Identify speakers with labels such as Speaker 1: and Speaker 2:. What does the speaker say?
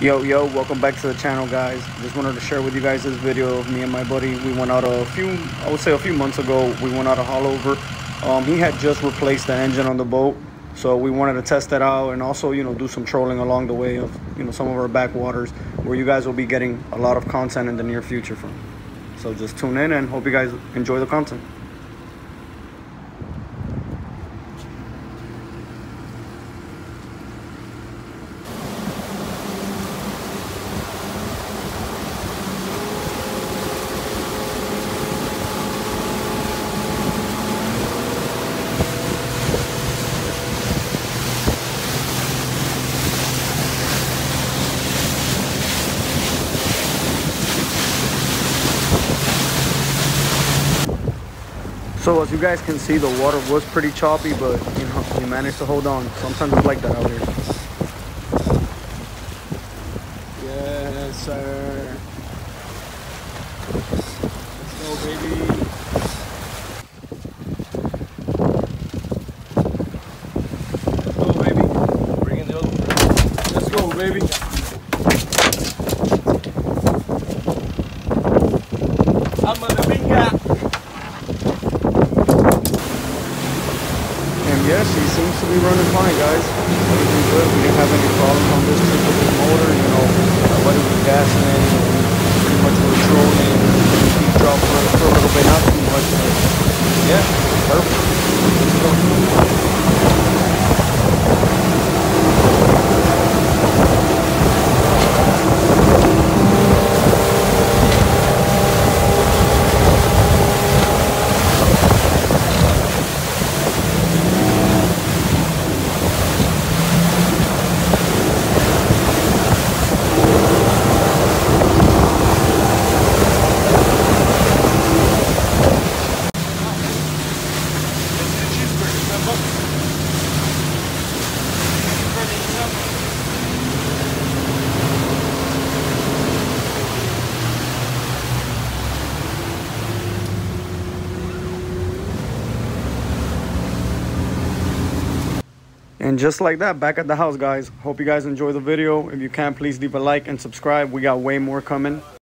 Speaker 1: Yo, yo, welcome back to the channel, guys. Just wanted to share with you guys this video of me and my buddy. We went out a few, I would say a few months ago, we went out a Haulover. Um, he had just replaced the engine on the boat, so we wanted to test it out and also, you know, do some trolling along the way of, you know, some of our backwaters where you guys will be getting a lot of content in the near future from. So just tune in and hope you guys enjoy the content. So as you guys can see, the water was pretty choppy, but you know, we managed to hold on. Sometimes it's like that out here.
Speaker 2: Yes, sir. Let's go, baby. Let's go, baby. Bring in the other. Let's go, baby. I'm a pinga.
Speaker 1: And yes, be running fine, guys. Everything good. We didn't have any problems on this the motor. You know, uh, nobody was gassing it. Pretty And just like that, back at the house, guys. Hope you guys enjoy the video. If you can, please leave a like and subscribe. We got way more coming.